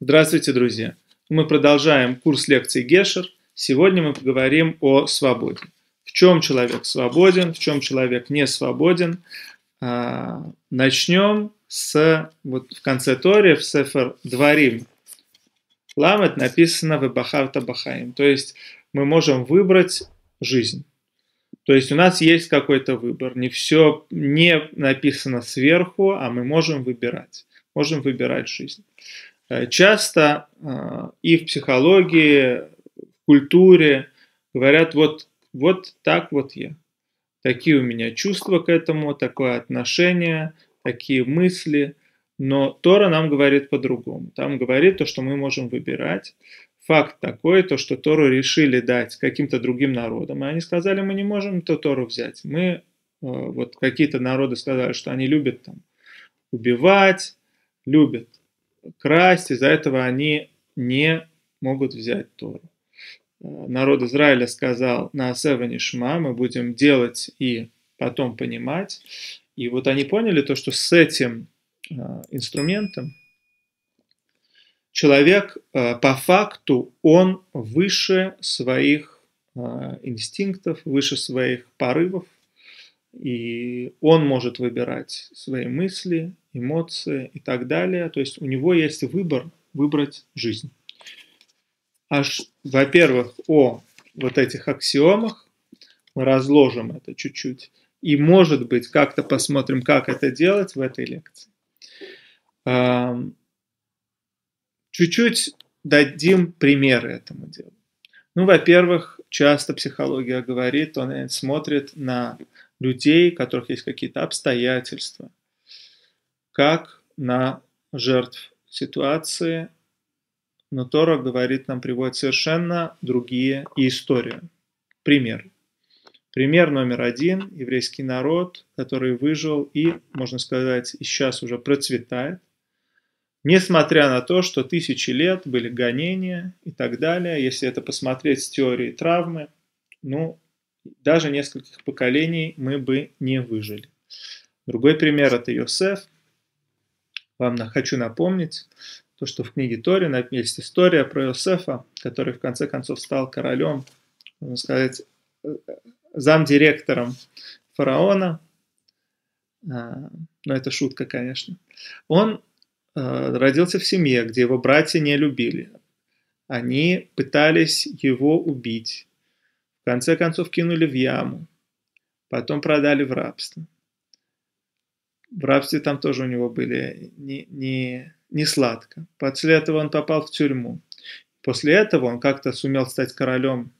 Здравствуйте, друзья! Мы продолжаем курс лекций Гешер. Сегодня мы поговорим о свободе. В чем человек свободен, в чем человек не свободен. А, начнем с, вот в конце Тори, в Сефер Дворим. Ламет написано в Бахарта Бахаим. То есть мы можем выбрать жизнь. То есть у нас есть какой-то выбор. Не все не написано сверху, а мы можем выбирать. Можем выбирать жизнь. Э, часто э, и в психологии, в культуре говорят, вот, вот так вот я. Такие у меня чувства к этому, такое отношение, такие мысли. Но Тора нам говорит по-другому. Там говорит то, что мы можем выбирать. Факт такой, то, что Тору решили дать каким-то другим народам. И они сказали, мы не можем эту Тору взять. Мы, э, вот какие-то народы сказали, что они любят там убивать, любят красть, из-за этого они не могут взять Тору. Народ Израиля сказал на Асева Шма, мы будем делать и потом понимать. И вот они поняли то, что с этим а, инструментом человек а, по факту, он выше своих а, инстинктов, выше своих порывов, и он может выбирать свои мысли, эмоции и так далее. То есть у него есть выбор выбрать жизнь. Аж, во-первых, о вот этих аксиомах мы разложим это чуть-чуть. И, может быть, как-то посмотрим, как это делать в этой лекции. Чуть-чуть дадим примеры этому делу. Ну, во-первых, часто психология говорит, он смотрит на людей, у которых есть какие-то обстоятельства, как на жертв ситуации, но Тора говорит нам, приводит совершенно другие и историю. Пример. Пример номер один – еврейский народ, который выжил и, можно сказать, и сейчас уже процветает, несмотря на то, что тысячи лет были гонения и так далее. Если это посмотреть с теорией травмы, ну, даже нескольких поколений мы бы не выжили. Другой пример – это Йосеф. Вам хочу напомнить, то, что в книге Тори есть история про Йосефа, который в конце концов стал королем, можно сказать, замдиректором фараона. А, но это шутка, конечно. Он родился в семье, где его братья не любили. Они пытались его убить. В конце концов кинули в яму. Потом продали в рабство. В рабстве там тоже у него были не, не, не сладко. После этого он попал в тюрьму. После этого он как-то сумел стать королем,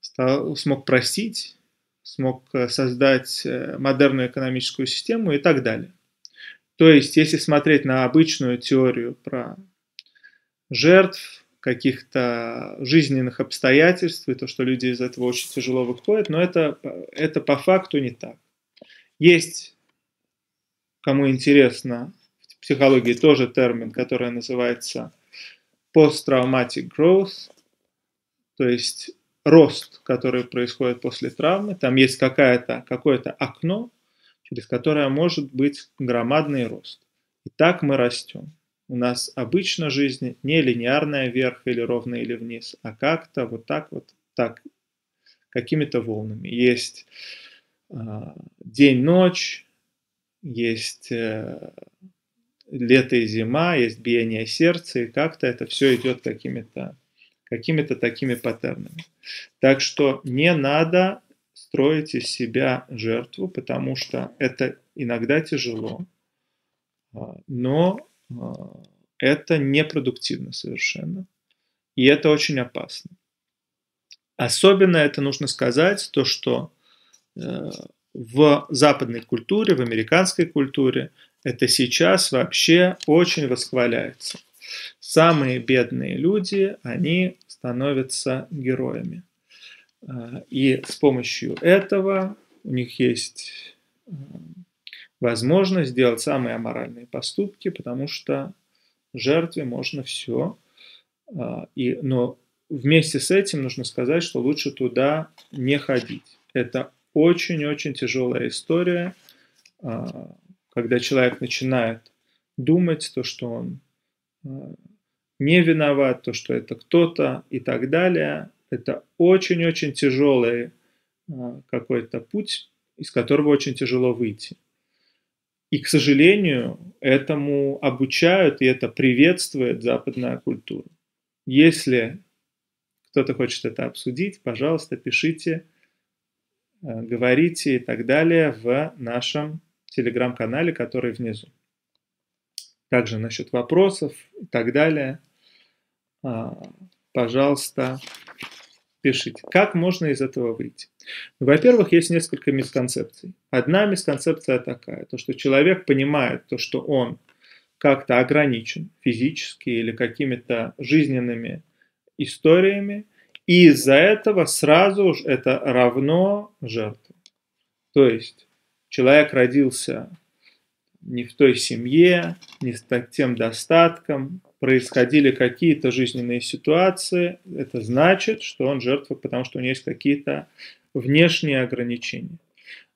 стал, смог простить, смог э, создать э, модерную экономическую систему и так далее. То есть, если смотреть на обычную теорию про жертв, каких-то жизненных обстоятельств, и то, что люди из этого очень тяжело выходят, но это, это по факту не так. Есть, кому интересно, в психологии тоже термин, который называется post-traumatic growth, то есть рост, который происходит после травмы. Там есть какое-то окно, через которое может быть громадный рост. И так мы растем у нас обычно жизнь не линейная вверх или ровно или вниз, а как-то вот так вот, так, какими-то волнами. Есть э, день-ночь, есть э, лето и зима, есть биение сердца, и как-то это все идет какими-то какими-то такими паттернами. Так что не надо строить из себя жертву, потому что это иногда тяжело, а, но а, это непродуктивно совершенно. И это очень опасно. Особенно это нужно сказать, то, что э, в западной культуре, в американской культуре это сейчас вообще очень восхваляется. Самые бедные люди, они становятся героями. И с помощью этого у них есть э, возможность сделать самые аморальные поступки, потому что жертве можно все. А, и, но вместе с этим нужно сказать, что лучше туда не ходить. Это очень-очень тяжелая история, а, когда человек начинает думать то, что он э, не виноват, то, что это кто-то и так далее, это очень-очень тяжелый э, какой-то путь, из которого очень тяжело выйти. И, к сожалению, этому обучают, и это приветствует западная культура. Если кто-то хочет это обсудить, пожалуйста, пишите, э, говорите и так далее в нашем телеграм-канале, который внизу. Также насчет вопросов и так далее, а, пожалуйста, пишите. Как можно из этого выйти? Ну, во-первых, есть несколько мисконцепций. Одна мисконцепция такая, то, что человек понимает то, что он как-то ограничен физически или какими-то жизненными историями, и из-за этого сразу же это равно жертве. То есть человек родился не в той семье, не с тем достатком, происходили какие-то жизненные ситуации, это значит, что он жертва, потому что у него есть какие-то внешние ограничения.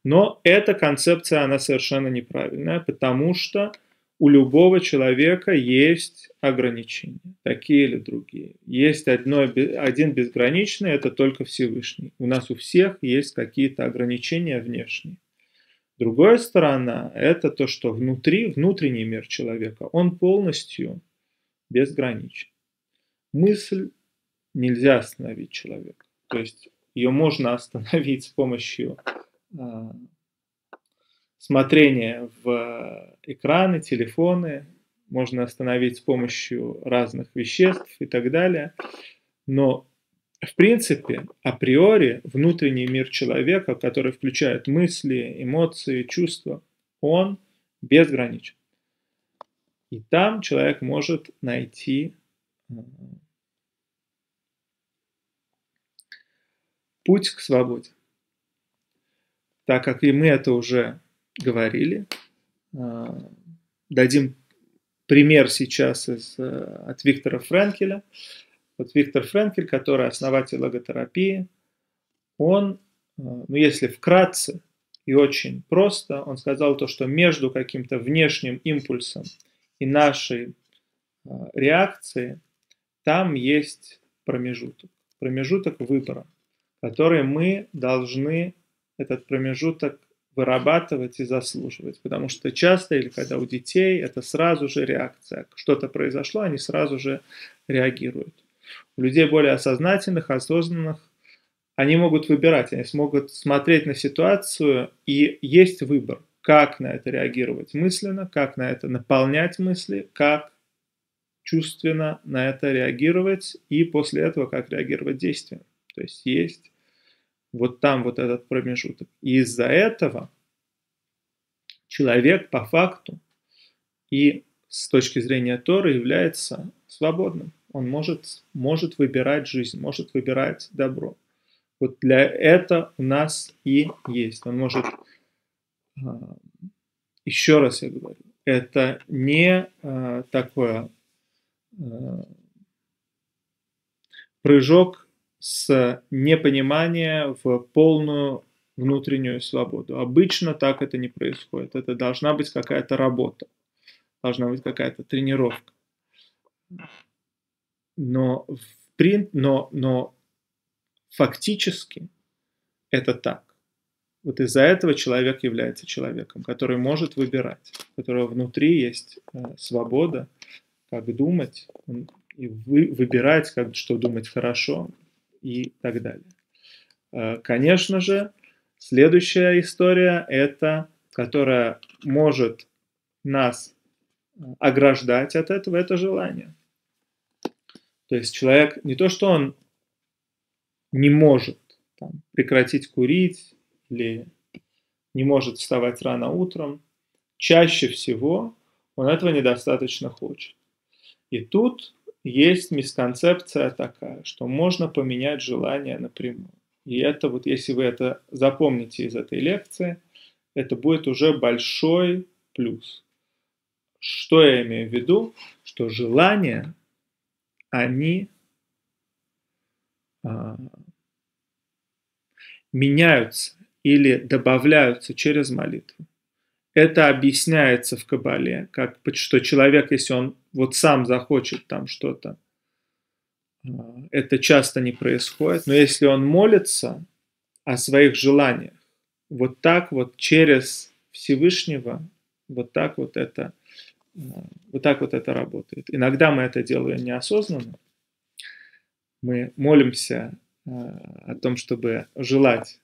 Но эта концепция, она совершенно неправильная, потому что у любого человека есть ограничения, такие или другие. Есть одно, один безграничный, это только Всевышний. У нас у всех есть какие-то ограничения внешние. Другая сторона – это то, что внутри, внутренний мир человека, он полностью безграничен. Мысль нельзя остановить человека. То есть ее можно остановить с помощью э, смотрения в экраны, телефоны, можно остановить с помощью разных веществ и так далее. Но в принципе, априори, внутренний мир человека, который включает мысли, эмоции, чувства, он безграничен. И там человек может найти э, путь к свободе. Так как и мы это уже говорили, э, дадим пример сейчас из, э, от Виктора Френкеля. Вот Виктор Френкель, который основатель логотерапии, он, э, ну если вкратце и очень просто, он сказал то, что между каким-то внешним импульсом и нашей э, реакцией там есть промежуток, промежуток выбора, который мы должны этот промежуток вырабатывать и заслуживать. Потому что часто, или когда у детей, это сразу же реакция. Что-то произошло, они сразу же реагируют. Людей более осознательных, осознанных, они могут выбирать, они смогут смотреть на ситуацию, и есть выбор, как на это реагировать мысленно, как на это наполнять мысли, как чувственно на это реагировать, и после этого как реагировать действием. То есть есть вот там вот этот промежуток. И из-за этого человек по факту и с точки зрения Торы является свободным он может, может выбирать жизнь, может выбирать добро. Вот для этого у нас и есть. Он может, а, еще раз я говорю, это не а, такое а, прыжок с непонимания в полную внутреннюю свободу. Обычно так это не происходит. Это должна быть какая-то работа, должна быть какая-то тренировка но, в прин... но, но фактически это так. Вот из-за этого человек является человеком, который может выбирать, у которого внутри есть э, свобода, как думать, и вы, выбирать, как, что думать хорошо и так далее. Э, конечно же, следующая история, это, которая может нас э, ограждать от этого, это желание. То есть человек не то, что он не может там, прекратить курить или не может вставать рано утром, чаще всего он этого недостаточно хочет. И тут есть мисконцепция такая, что можно поменять желание напрямую. И это вот, если вы это запомните из этой лекции, это будет уже большой плюс. Что я имею в виду? Что желание они а, меняются или добавляются через молитву. это объясняется в Кабале, как, что человек, если он вот сам захочет там что-то, а, это часто не происходит, но если он молится о своих желаниях, вот так вот через Всевышнего, вот так вот это, вот так вот это работает. Иногда мы это делаем неосознанно. Мы молимся а, о том, чтобы желать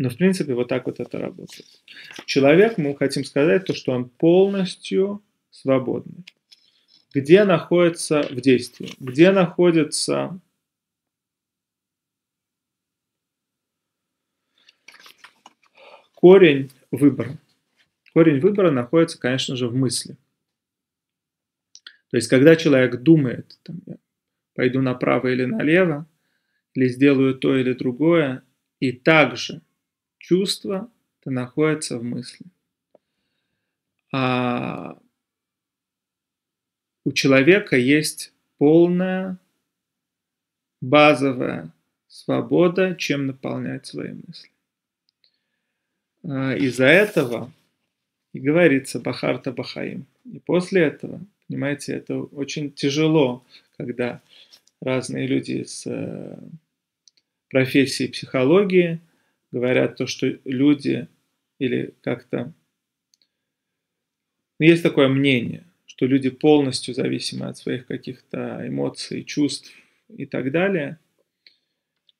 Но, в принципе, вот так вот это работает. Человек, мы хотим сказать, то, что он полностью свободный. Где находится в действии? Где находится корень выбора? Корень выбора находится, конечно же, в мысли. То есть, когда человек думает, там, я пойду направо или налево, или сделаю то или другое, и также чувство это находится в мысли. А у человека есть полная базовая свобода, чем наполнять свои мысли. А из-за этого и говорится Бахарта Бахаим. И после этого, понимаете, это очень тяжело, когда разные люди с э, профессией психологии говорят то, что люди или как-то... Ну, есть такое мнение, что люди полностью зависимы от своих каких-то эмоций, чувств и так далее.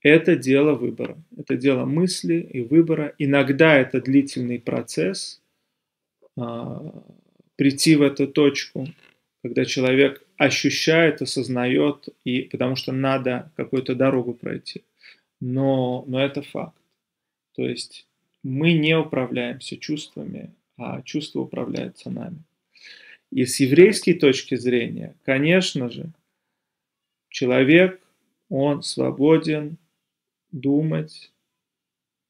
Это дело выбора. Это дело мысли и выбора. Иногда это длительный процесс а, прийти в эту точку, когда человек ощущает, осознает, и потому что надо какую-то дорогу пройти. Но, но это факт. То есть мы не управляемся чувствами, а чувства управляются нами. И с еврейской точки зрения, конечно же, человек, он свободен думать,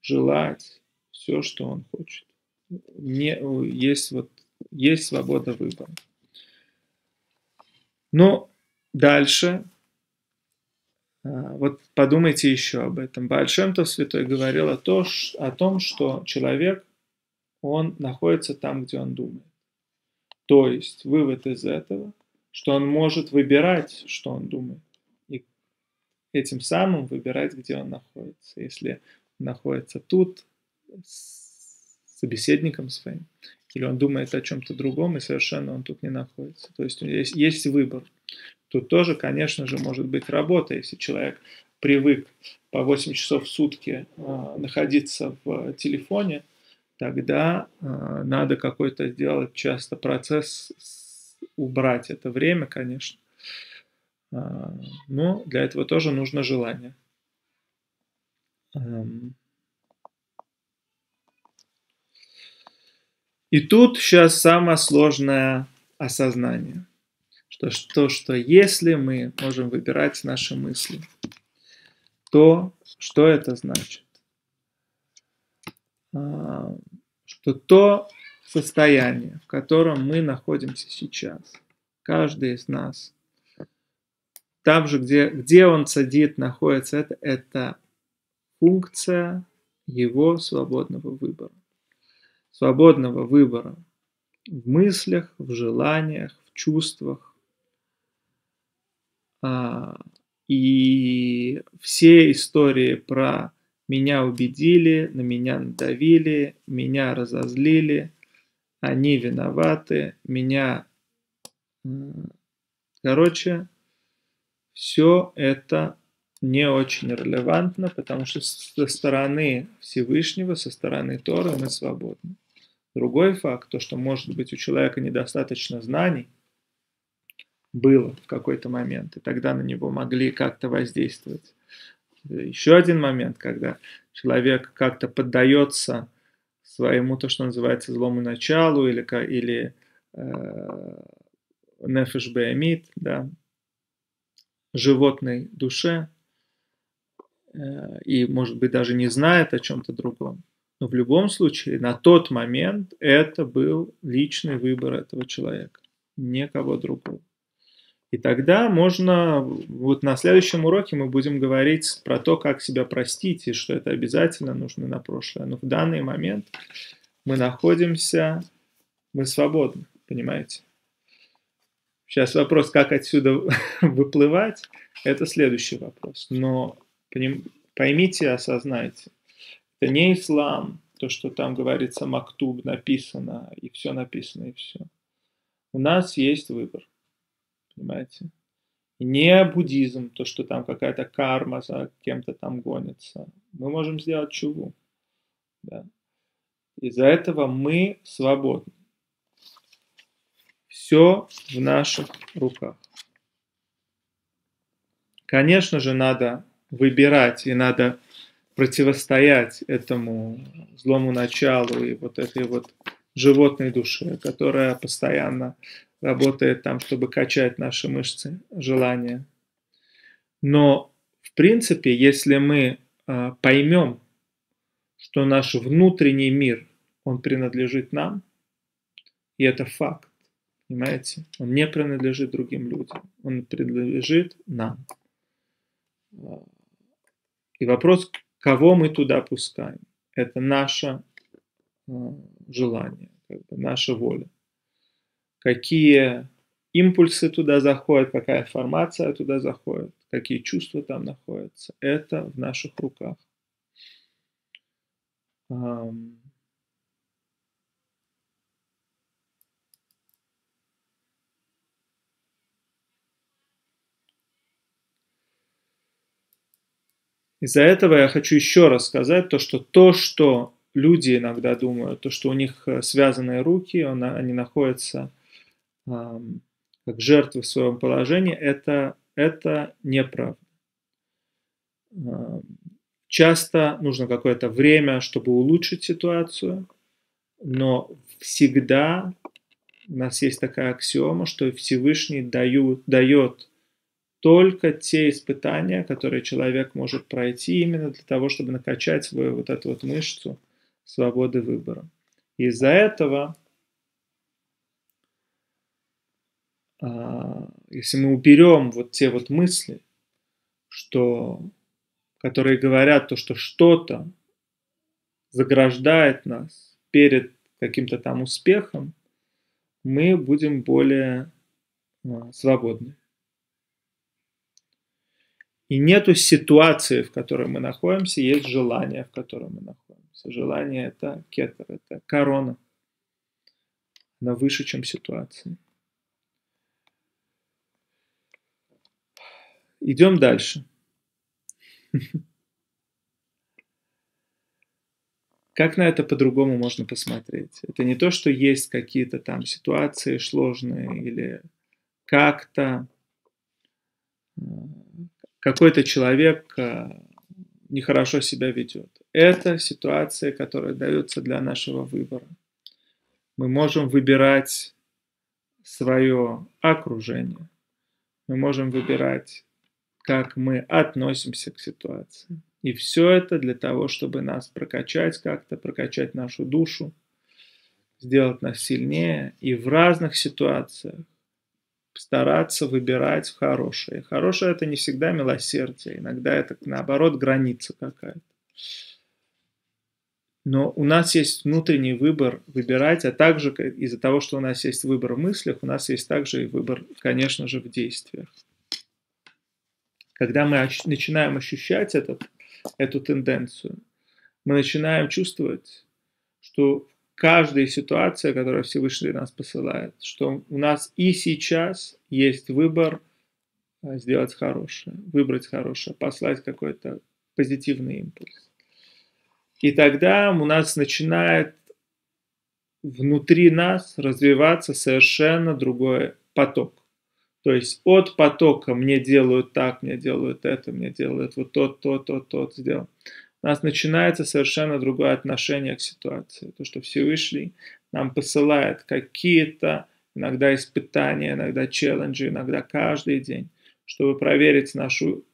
желать все, что он хочет. Не, есть, вот, есть свобода выбора. Но дальше а, вот подумайте еще об этом. Бальшемтов святой говорил о, то, о том, что человек, он находится там, где он думает. То есть вывод из этого, что он может выбирать, что он думает. Этим самым выбирать, где он находится. Если находится тут, с собеседником своим, или он думает о чем-то другом, и совершенно он тут не находится. То есть есть, есть выбор. Тут тоже, конечно же, может быть работа, если человек привык по 8 часов в сутки э, находиться в телефоне, тогда э, надо какой-то сделать часто процесс, убрать это время, конечно. Э, но для этого тоже нужно желание. Эм. И тут сейчас самое сложное осознание – что, что, что если мы можем выбирать наши мысли, то что это значит? А, что то состояние, в котором мы находимся сейчас, каждый из нас, там же, где, где он сидит, находится, это, это функция его свободного выбора. Свободного выбора в мыслях, в желаниях, в чувствах, а, и все истории про меня убедили, на меня надавили, меня разозлили, они виноваты, меня... Короче, все это не очень релевантно, потому что со стороны Всевышнего, со стороны Торы мы свободны. Другой факт, то, что может быть у человека недостаточно знаний, было в какой-то момент, и тогда на него могли как-то воздействовать. Еще один момент, когда человек как-то поддается своему, то, что называется, злому началу или, или э, нефеш беамид, да, животной душе, э, и, может быть, даже не знает о чем-то другом. Но в любом случае, на тот момент это был личный выбор этого человека, никого другого. И тогда можно, вот на следующем уроке мы будем говорить про то, как себя простить, и что это обязательно нужно на прошлое. Но в данный момент мы находимся, мы свободны, понимаете? Сейчас вопрос, как отсюда выплывать, это следующий вопрос. Но поймите, осознайте, это не ислам, то, что там говорится мактуб, написано, и все написано, и все. У нас есть выбор понимаете? не буддизм, то, что там какая-то карма за кем-то там гонится. Мы можем сделать чуву. Да. Из-за этого мы свободны. Все в наших руках. Конечно же, надо выбирать и надо противостоять этому злому началу и вот этой вот животной душе, которая постоянно работает там, чтобы качать наши мышцы желания. Но, в принципе, если мы э, поймем, что наш внутренний мир, он принадлежит нам, и это факт, понимаете? Он не принадлежит другим людям, он принадлежит нам. И вопрос, кого мы туда пускаем, это наше э, желание, как бы наша воля какие импульсы туда заходят, какая информация туда заходит, какие чувства там находятся. Это в наших руках. Из-за этого я хочу еще раз сказать то, что то, что люди иногда думают, то, что у них э, связанные руки, они находятся как жертвы в своем положении, это, это неправда. Часто нужно какое-то время, чтобы улучшить ситуацию, но всегда у нас есть такая аксиома, что Всевышний дают, дает только те испытания, которые человек может пройти именно для того, чтобы накачать свою вот эту вот мышцу свободы выбора. Из-за этого А, если мы уберем вот те вот мысли, что, которые говорят то, что что-то заграждает нас перед каким-то там успехом, мы будем более а, свободны. И нету ситуации, в которой мы находимся, есть желание, в котором мы находимся. Желание – это кетер, это корона. Она выше, чем ситуация. Идем дальше. Как на это по-другому можно посмотреть? Это не то, что есть какие-то там ситуации сложные или как-то э, какой-то человек э, нехорошо себя ведет. Это ситуация, которая дается для нашего выбора. Мы можем выбирать свое окружение. Мы можем выбирать как мы относимся к ситуации. И все это для того, чтобы нас прокачать как-то, прокачать нашу душу, сделать нас сильнее и в разных ситуациях стараться выбирать хорошее. Хорошее это не всегда милосердие, иногда это наоборот граница какая-то. Но у нас есть внутренний выбор выбирать, а также из-за того, что у нас есть выбор в мыслях, у нас есть также и выбор, конечно же, в действиях. Когда мы начинаем ощущать этот, эту тенденцию, мы начинаем чувствовать, что каждая ситуация, которую Всевышний нас посылает, что у нас и сейчас есть выбор а, сделать хорошее, выбрать хорошее, послать какой-то позитивный импульс. И тогда у нас начинает внутри нас развиваться совершенно другой поток. То есть от потока мне делают так, мне делают это, мне делают вот тот, тот, тот, тот сделал. У нас начинается совершенно другое отношение к ситуации. То, что Всевышний нам посылает какие-то иногда испытания, иногда челленджи, иногда каждый день, чтобы проверить нашу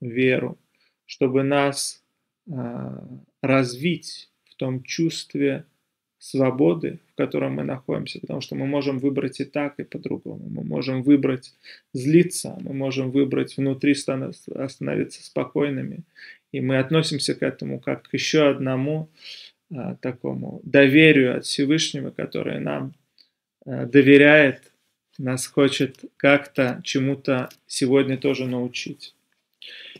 веру, чтобы нас э, развить в том чувстве свободы, в котором мы находимся, потому что мы можем выбрать и так, и по-другому. Мы можем выбрать злиться, мы можем выбрать внутри остановиться спокойными. И мы относимся к этому как к еще одному а, такому доверию от Всевышнего, который нам а, доверяет, нас хочет как-то чему-то сегодня тоже научить.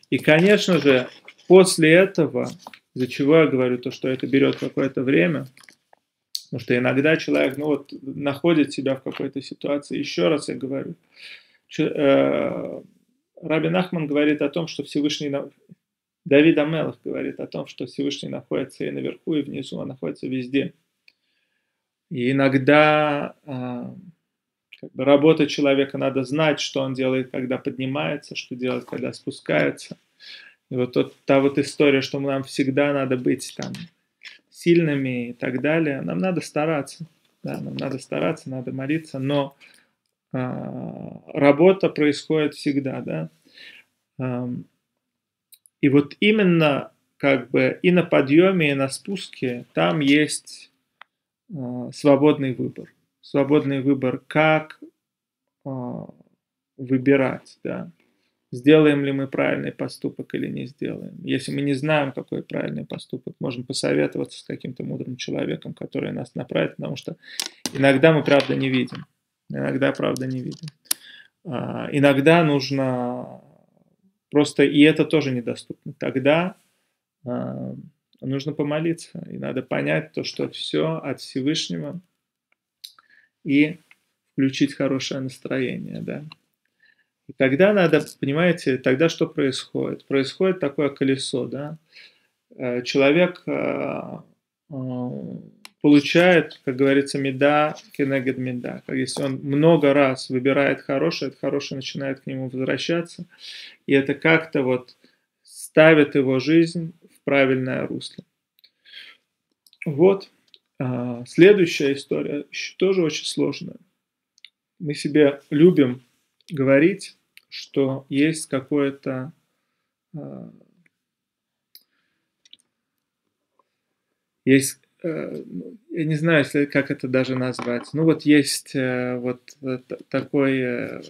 И, конечно же, после этого, из-за чего я говорю то, что это берет какое-то время, потому что иногда человек ну вот, находит себя в какой-то ситуации, еще раз я говорю, э, Рабин Ахман говорит о том, что Всевышний, Давид Амелах говорит о том, что Всевышний находится и наверху, и внизу, он находится везде. И иногда а, как бы, работа человека надо знать, что он делает, когда поднимается, что делает, когда спускается. И вот тот, та вот история, что нам всегда надо быть там сильными и так далее, нам надо стараться. Да, нам надо стараться, надо молиться, но а, работа происходит всегда, да. И вот именно как бы и на подъеме, и на спуске там есть э, свободный выбор. Свободный выбор, как э, выбирать, да. Сделаем ли мы правильный поступок или не сделаем. Если мы не знаем, какой правильный поступок, можем посоветоваться с каким-то мудрым человеком, который нас направит, потому что иногда мы, правда, не видим. Иногда, правда, не видим. А, иногда нужно Просто и это тоже недоступно. Тогда э, нужно помолиться, и надо понять то, что все от Всевышнего, и включить хорошее настроение, да. И тогда надо, понимаете, тогда что происходит? Происходит такое колесо, да. Э, человек э, получает, как говорится, меда кенегед меда. Если он много раз выбирает хорошее, это хорошее начинает к нему возвращаться, и это как-то вот ставит его жизнь в правильное русло. Вот. А, следующая история тоже очень сложная. Мы себе любим говорить, что есть какое-то а, есть я не знаю, как это даже назвать. Ну вот есть э, вот такой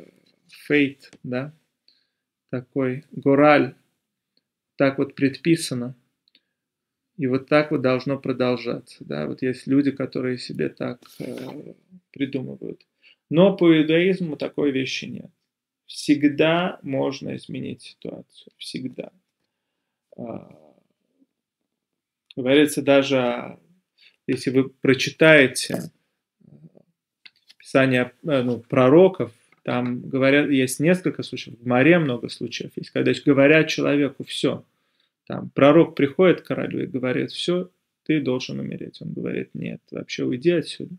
фейт, да, такой гораль, так вот предписано. И вот так вот должно продолжаться, да. Вот есть люди, которые себе так э, придумывают. Но по иудаизму такой вещи нет. Всегда можно изменить ситуацию, всегда. А, говорится даже если вы прочитаете писание э, ну, пророков, там говорят, есть несколько случаев, в море много случаев есть, когда говорят человеку все. Там пророк приходит к королю и говорит, все, ты должен умереть. Он говорит, нет, вообще уйди отсюда.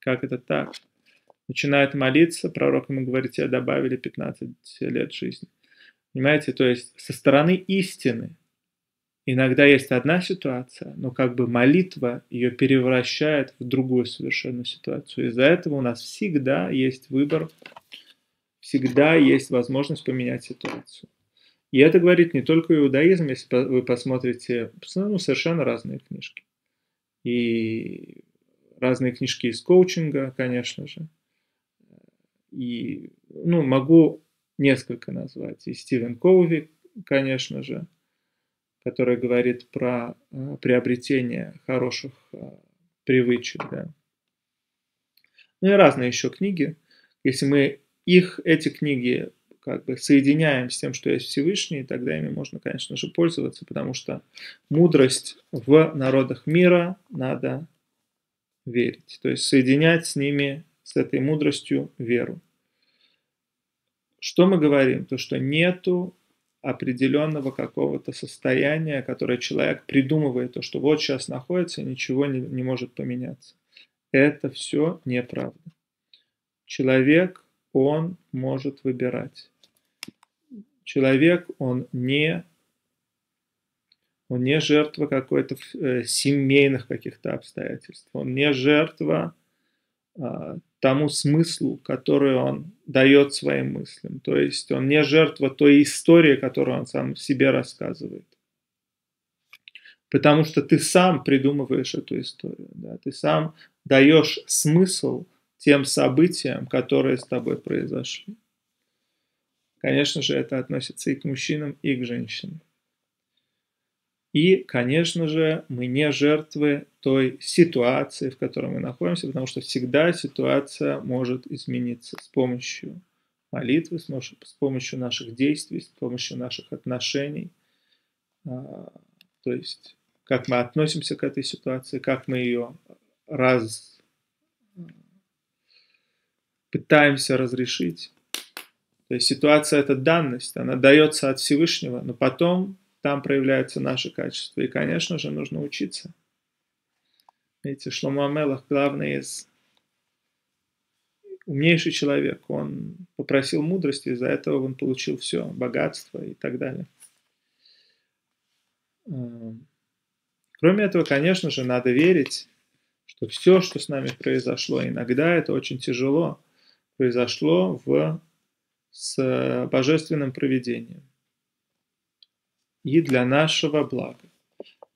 Как это так? Начинает молиться, пророк ему говорит, тебе добавили 15 лет жизни. Понимаете, то есть со стороны истины – Иногда есть одна ситуация, но как бы молитва ее превращает в другую совершенно ситуацию. Из-за этого у нас всегда есть выбор, всегда есть возможность поменять ситуацию. И это говорит не только иудаизм, если вы посмотрите ну, совершенно разные книжки. И разные книжки из коучинга, конечно же. И ну, могу несколько назвать. И Стивен Коуви, конечно же который говорит про э, приобретение хороших э, привычек. Да. Ну и разные еще книги. Если мы их, эти книги, как бы соединяем с тем, что есть Всевышний, тогда ими можно, конечно же, пользоваться, потому что мудрость в народах мира надо верить. То есть соединять с ними, с этой мудростью веру. Что мы говорим? То, что нету определенного какого-то состояния, которое человек придумывает, то, что вот сейчас находится, ничего не, не может поменяться. Это все неправда. Человек, он может выбирать. Человек, он не, он не жертва какой-то э, семейных каких-то обстоятельств. Он не жертва а, тому смыслу, который он дает своим мыслям. То есть он не жертва той истории, которую он сам себе рассказывает. Потому что ты сам придумываешь эту историю. Да? Ты сам даешь смысл тем событиям, которые с тобой произошли. Конечно же, это относится и к мужчинам, и к женщинам. И, конечно же, мы не жертвы той ситуации, в которой мы находимся, потому что всегда ситуация может измениться с помощью молитвы, с помощью наших действий, с помощью наших отношений. А, то есть, как мы относимся к этой ситуации, как мы ее раз пытаемся разрешить. То есть ситуация это данность, она дается от Всевышнего, но потом там проявляются наши качества. И, конечно же, нужно учиться. Видите, Шломо Амелах, главный из умнейший человек, он попросил мудрости, из-за этого он получил все, богатство и так далее. Эм, кроме этого, конечно же, надо верить, что все, что с нами произошло, иногда это очень тяжело, произошло в, с божественным проведением и для нашего блага.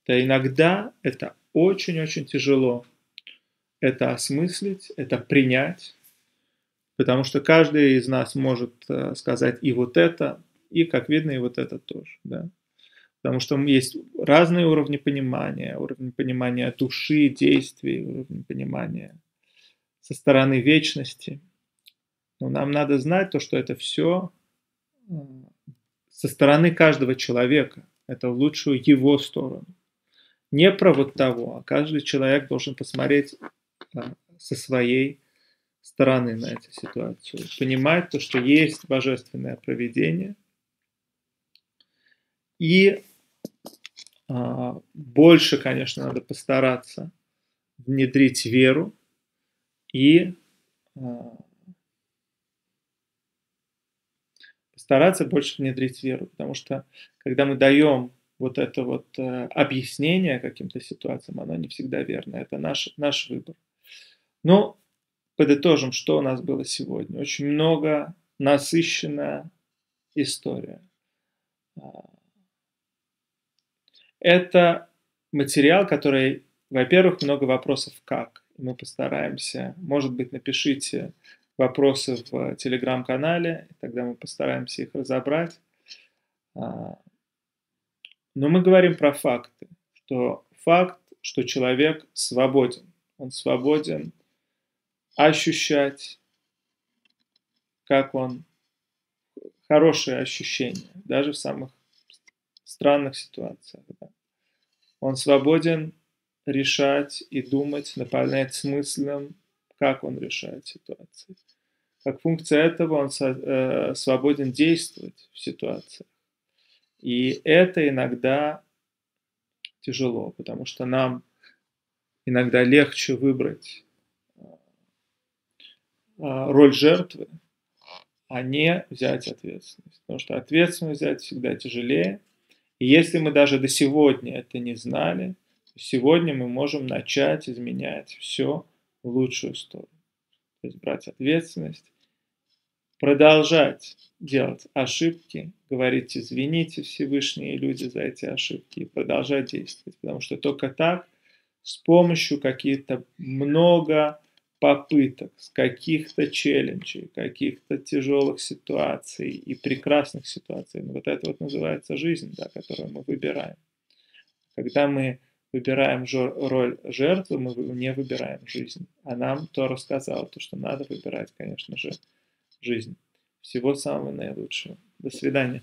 Да иногда это очень-очень тяжело это осмыслить, это принять, потому что каждый из нас может э, сказать и вот это, и, как видно, и вот это тоже. Да? Потому что есть разные уровни понимания, уровень понимания души, действий, уровень понимания со стороны вечности. Но нам надо знать то, что это все э, со стороны каждого человека. Это в лучшую его сторону. Не про вот того, а каждый человек должен посмотреть а, со своей стороны на эту ситуацию. Понимать то, что есть божественное проведение. И а, больше, конечно, надо постараться внедрить веру и а, стараться больше внедрить веру, потому что когда мы даем вот это вот э, объяснение каким-то ситуациям, оно не всегда верно. Это наш, наш выбор. Но подытожим, что у нас было сегодня. Очень много насыщенная история. А, это материал, который, во-первых, много вопросов как. Мы постараемся, может быть, напишите вопросы в телеграм-канале, тогда мы постараемся их разобрать. А, но мы говорим про факты, что факт, что человек свободен. Он свободен ощущать, как он хорошие ощущения, даже в самых странных ситуациях. Да. Он свободен решать и думать, наполнять смыслом, как он решает ситуации. Как функция этого он э, свободен действовать в ситуациях. И это иногда тяжело, потому что нам иногда легче выбрать э, роль жертвы, а не взять ответственность. Потому что ответственность взять всегда тяжелее. И если мы даже до сегодня это не знали, то сегодня мы можем начать изменять все в лучшую сторону. То есть брать ответственность продолжать делать ошибки, говорить извините Всевышние люди за эти ошибки и продолжать действовать. Потому что только так, с помощью каких-то много попыток, с каких-то челленджей, каких-то тяжелых ситуаций и прекрасных ситуаций. Ну, вот это вот называется жизнь, да, которую мы выбираем. Когда мы выбираем роль жертвы, мы не выбираем жизнь. А нам то рассказал, то, что надо выбирать, конечно же, жизнь. Всего самого наилучшего. До свидания.